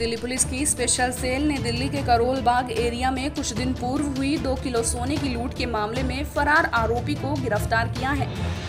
Delhi police की special cell ने दिल्ली के करोल बाग एरिया में कुछ दिन पूर्व हुई दो किलो सोने की लूट के मामले में फरार आरोपी को गिरफ़्तार किया है।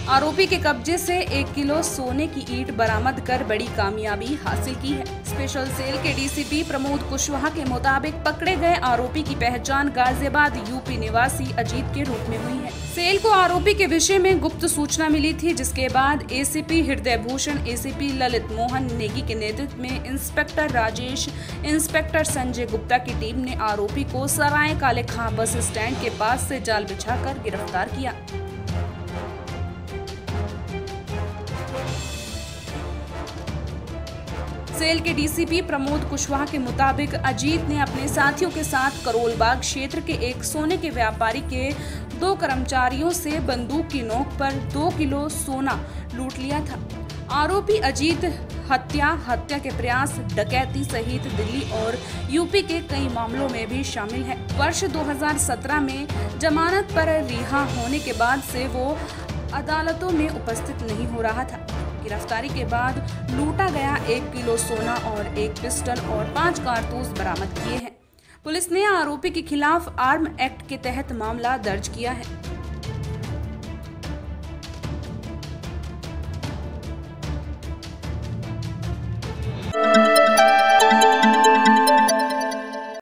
आरोपी के कब्जे से एक किलो सोने की ईट बरामद कर बड़ी कामयाबी हासिल की है। स्पेशल सेल के डीसीपी प्रमोद कुशवाहा के मुताबिक पकड़े गए आरोपी की पहचान गाजियाबाद, यूपी निवासी अजीत के रूप में हुई है। सेल को आरोपी के विषय में गुप्त सूचना मिली थी, जिसके बाद एसीपी हृदय भूषण एसीपी ललित मोहन नेगी के नेतृत्व में इंस्पेक्टर राजेश इंस्पेक्टर संजय गुप्ता की टीम ने आरोपी को सराय काले खां बस स्टैंड के पास से जाल बिछाकर गिरफ़्तार किया। सेल के डीसीपी प्रमोद कुशवाहा के मुताबिक अजीत ने अपने साथियों के साथ करोलबाग क्षेत्र के एक सोने के व्यापारी के दो कर्मचारियों से बंदूक की नोक पर दो किलो सोना लूट लिया था। आरोपी अजीत हत्या हत्या के प्रयास डकैती सहित दिल्ली और यूपी के कई मामलों में भी शामिल है। वर्ष 2017 में जमानत पर रिहा होने के बाद से वो अदालतों में उपस्थित नहीं हो रहा था। गिरफ्तारी के बाद लूटा गया एक किलो सोना और एक पिस्टल और पाँच कारतूस बरामद किए हैं। पुलिस ने आरोपी के खिलाफ आर्म एक्ट के तहत मामला दर्ज किया है।